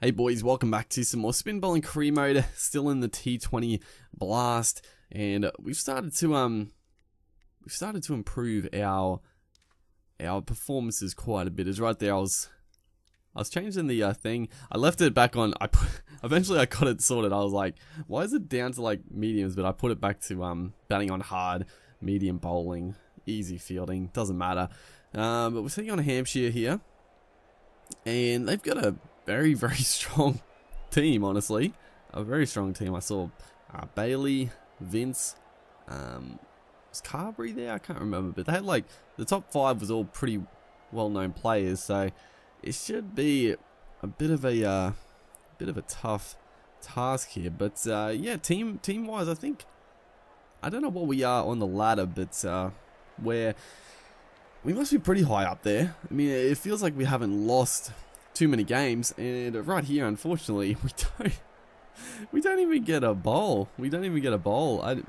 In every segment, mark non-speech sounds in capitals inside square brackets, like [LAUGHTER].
Hey boys, welcome back to some more spin bowling career mode, still in the T20 Blast, and we've started to um, we've started to improve our our performances quite a bit. Is right there, I was I was changing the uh, thing. I left it back on. I put, [LAUGHS] eventually I got it sorted. I was like, why is it down to like mediums? But I put it back to um batting on hard, medium bowling, easy fielding. Doesn't matter. Um, but we're sitting on Hampshire here, and they've got a very, [LAUGHS] very strong team, honestly. A very strong team. I saw uh, Bailey, Vince, um, was Carberry there? I can't remember, but they had like the top five was all pretty well-known players, so it should be a bit of a uh, bit of a tough task here. But uh, yeah, team team wise, I think I don't know what we are on the ladder, but uh, where we must be pretty high up there. I mean, it feels like we haven't lost too many games, and right here, unfortunately, [LAUGHS] we don't we don't even get a bowl. We don't even get a bowl. I,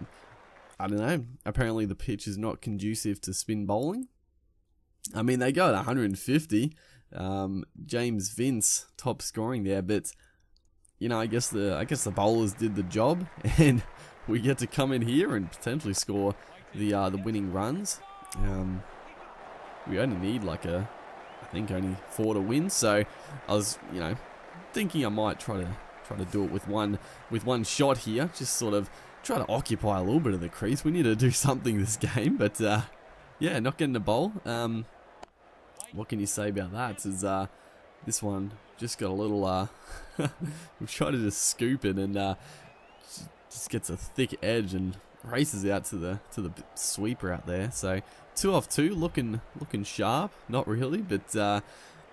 I don't know. Apparently, the pitch is not conducive to spin bowling. I mean, they go at 150. Um, James Vince top scoring there, but you know, I guess the I guess the bowlers did the job, [LAUGHS] and we get to come in here and potentially score the uh, the winning runs. Um, we only need like a think only four to win. So I was, you know, thinking I might try to try to do it with one with one shot here. Just sort of try to occupy a little bit of the crease. We need to do [LAUGHS] something this game, but uh, yeah, not getting a bowl. Um, what can you say about that? Is uh, this one just got a little. Uh, [LAUGHS] we tried to just scoop it and uh, just gets a thick edge and races out to the to the sweeper out there. So two off two, looking looking sharp. Not really, but uh,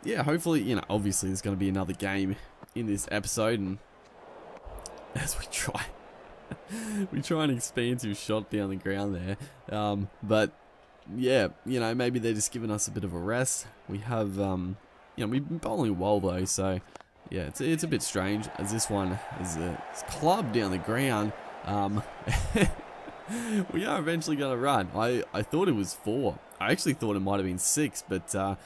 yeah, hopefully you know. Obviously, there's going to be another game in this episode, and [LAUGHS] as we try. [LAUGHS] we try an expansive shot down the ground there, um, but yeah, you know maybe they're just giving us a bit of a rest. We have, um, you know, we've been bowling well though, so yeah, it's it's a bit strange as this one is a club down the ground. Um, [LAUGHS] [LAUGHS] we are eventually going to run. I, I thought it was four. I actually thought it might have been six, but uh,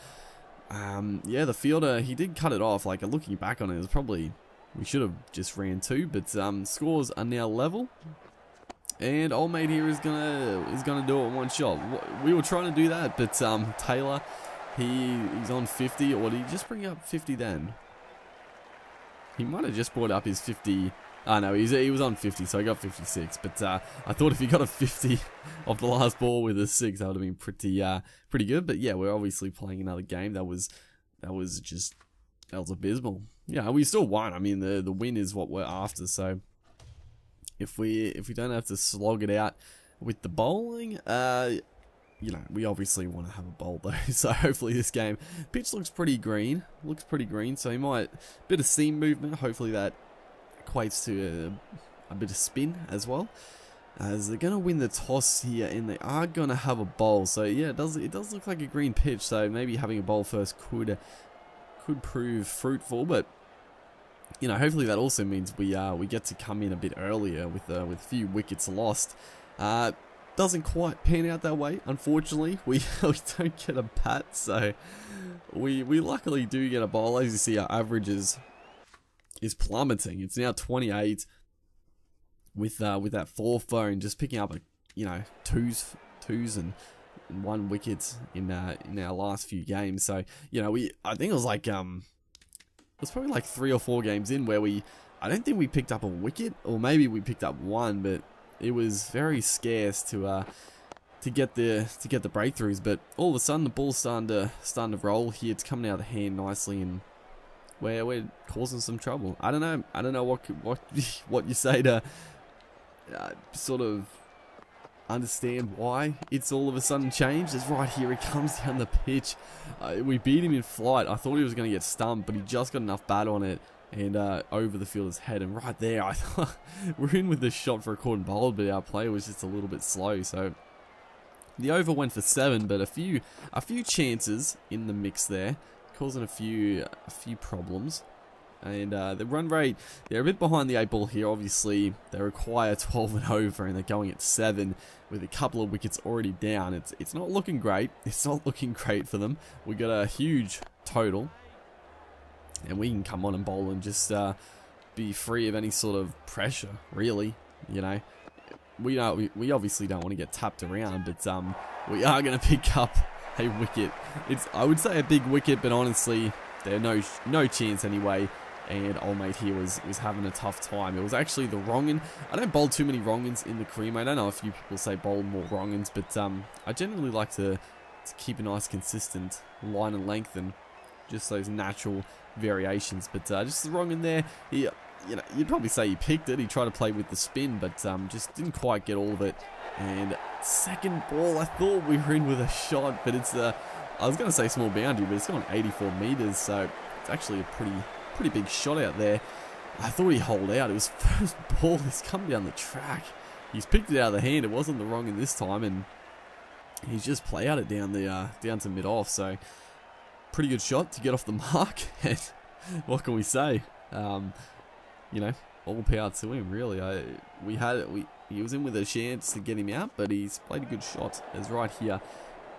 um, yeah, the fielder, he did cut it off. Like, looking back on it, it was probably, we should have just ran two, but um, scores are now level. And old mate here is gonna is gonna do it in one shot. We were trying to do that, but um, Taylor, he he's on 50, or did he just bring up 50 then? He might have just brought up his 50 Oh know, he was on 50, so I got 56. But uh, I thought if he got a 50 [LAUGHS] off the last ball with a six, that would have been pretty uh, pretty good. But yeah, we're obviously playing another game that was that was just that was abysmal. Yeah, we still won. I mean, the the win is what we're after. So if we if we don't have to slog it out with the bowling, uh, you know, we obviously want to have a bowl [LAUGHS] though. So hopefully this game pitch looks pretty green, looks pretty green. So he might bit of seam movement. Hopefully that equates to a, a bit of spin as well. As they're going to win the toss here, and they are going to have a bowl. So yeah, it does it does look like a green pitch. So maybe having a bowl first could could prove fruitful. But you know, hopefully that also means we uh, we get to come in a bit earlier with uh, with a few wickets lost. Uh, doesn't quite pan out that way, unfortunately. [LAUGHS] We, we don't get a bat, so we we luckily do get a bowl. As you see, our averages is plummeting. It's now 28 with uh, with that four phone just picking up a you know twos twos and, one wickets in uh, in our last few games. So you know we I think it was like um it was probably like three or four games in where we I don't think we picked up a wicket or maybe we picked up one, but it was very scarce to uh to get the to get the breakthroughs. But all of a sudden the ball's starting to starting to roll here. It's coming out of the hand nicely and we're we're causing some trouble. I don't know. I don't know what what [LAUGHS] what you say to uh, sort of understand why it's all of a sudden changed. It's right here. He comes down the pitch. Uh, we beat him in flight. I thought he was going to get stumped, but he just got enough bat on it and uh, over the fielder's head. And right there, I thought [LAUGHS] we're in with the shot for a caught and bowled, but our play was just a little bit slow. So the over went for seven, but a few a few chances in the mix there causing a few a few problems. And uh, the run rate, they're a bit behind the eight ball here. Obviously, they require [LAUGHS] 12 and over, and they're going at seven with a couple of wickets already down. It's it's not looking great. [LAUGHS] It's not looking great for them. We got a huge total. and we can come on and bowl and just uh, be free of any sort of pressure, really. You know, we are, we, we obviously don't want to get tapped around, but um, we are going [LAUGHS] to pick up [LAUGHS] a wicket. It's I would say a big wicket, but honestly, there's no no chance anyway. And old mate here was was having a tough time. It was actually the wrong I don't bowl too many wrong'un the cream. I don't know if you people say bowl more wrong but um, I generally like to, to keep a nice consistent line and length and just those natural variations. But uh, just the wrong in there. He, you know, you'd probably say he picked it. He tried to play with the spin, but um, just didn't quite get all of it. And second ball, I thought we were in with a shot, but it's a, I was going to say small boundary, but it's gone 84 meters, so it's actually a pretty, pretty big shot out there. I thought he holed out. It was [LAUGHS] first ball. He's come down the track. He's picked it out of the hand. It wasn't the wrong'un this time, and he's just play out it down the uh, down to mid off. So pretty good shot to get off the [LAUGHS] mark. and what can we say? Um, you know, all power to him. Really, I we had we he was in with a chance to get him out, but he's played a good shot. As right here,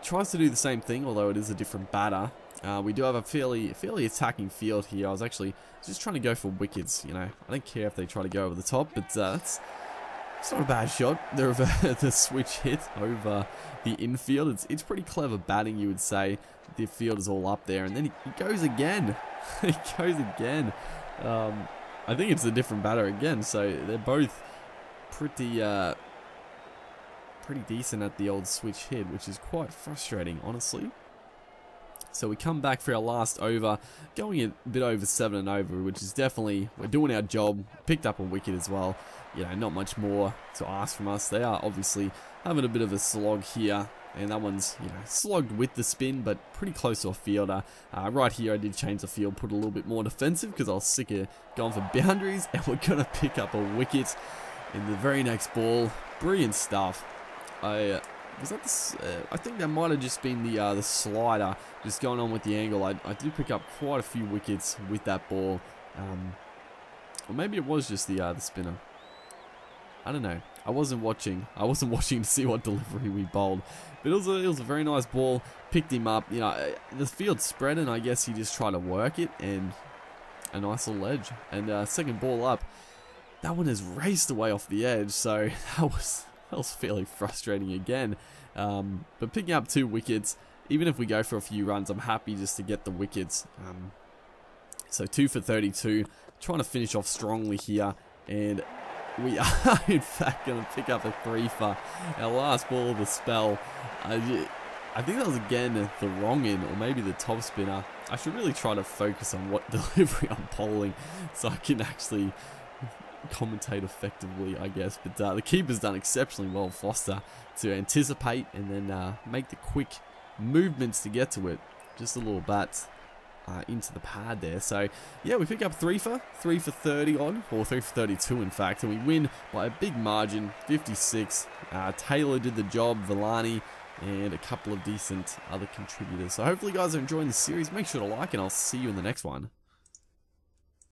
tries to do the same thing, although it is a different batter. Uh, we do have a fairly fairly attacking field here. I was actually just trying to go for wickets. You know, I don't care if they try to go over the top, but uh, it's it's not a bad shot. [LAUGHS] The the switch hit over the infield. It's it's pretty clever batting, you would say. The field is all up there, and then he, he goes again. [LAUGHS] he goes again. Um, I think it's a different batter again. So they're both pretty uh, pretty decent at the old switch hit, which is quite frustrating, honestly. So we come back for our last over, going a bit over 7 and over, which is definitely, we're doing our job, picked up a wicket as well. You know, not much more to ask from us. They are obviously having a bit of a slog here, and that one's, you know, slogged with the spin, but pretty close a fielder. Uh, right here, I did change the field, put a little bit more defensive, because I was sick of going for boundaries, [LAUGHS] and we're going to pick up a wicket in the very next ball. Brilliant stuff. I uh, was that the, uh, I think that might have just been the uh, the slider just going on with the angle. I, I did pick up quite a few wickets with that ball. Um, or maybe it was just the uh, the spinner. I don't know. I wasn't watching. I wasn't [LAUGHS] watching to see what delivery we bowled. But it was a, it was a very nice ball. Picked him up. You know, uh, the field spread and I guess he just tried to work it and a nice little edge. And uh, second ball up. That one has raced away off the edge, so [LAUGHS] that was that was fairly frustrating again. Um, but picking up two wickets, even if we go for a few runs, I'm happy just to get the wickets. Um, so two for 32, trying to finish off strongly here, and we [LAUGHS] are in fact going to pick up a three for our last ball of the spell. I, I think that was again the wrong'un, or maybe the top spinner. I should really try to focus on what [LAUGHS] delivery I'm polling, so I can actually commentate effectively, I guess. But uh, the keeper's done exceptionally well, Foster, to anticipate and then uh, make the quick movements to get to it. Just a little bat uh, into the pad there. So, yeah, we pick up 3 for, 3 for 30 on, or 3 for 32 in fact, and we win by a big margin, 56. Uh, Taylor did the job, Villani, and a couple of decent other contributors. So hopefully you guys are enjoying the series. Make sure to like, and I'll see you in the next one.